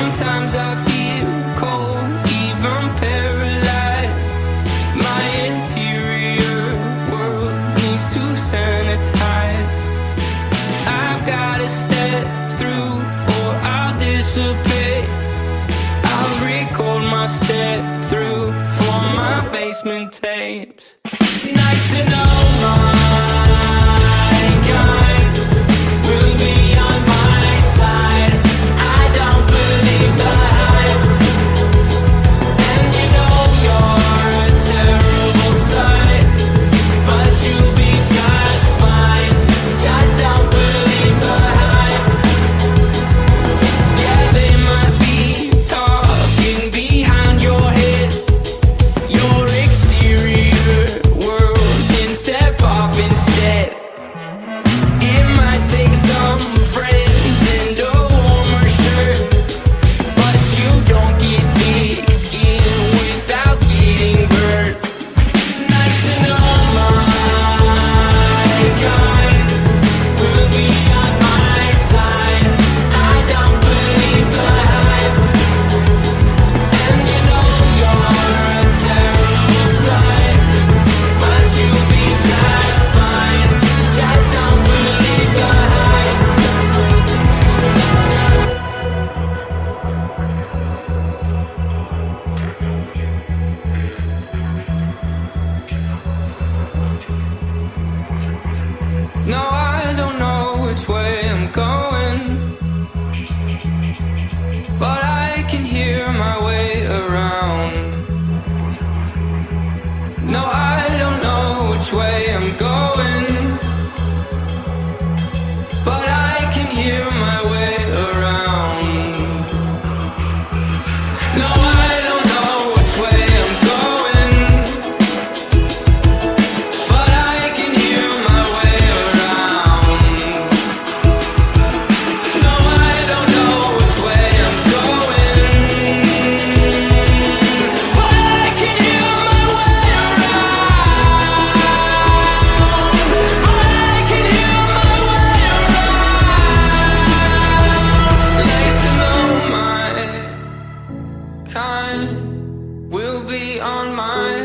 Sometimes I feel cold, even paralyzed. My interior world needs to sanitize. I've gotta step through, or I'll dissipate. I'll record my step through for my basement tapes. Nice to know my. But I can hear my way around. time will be on my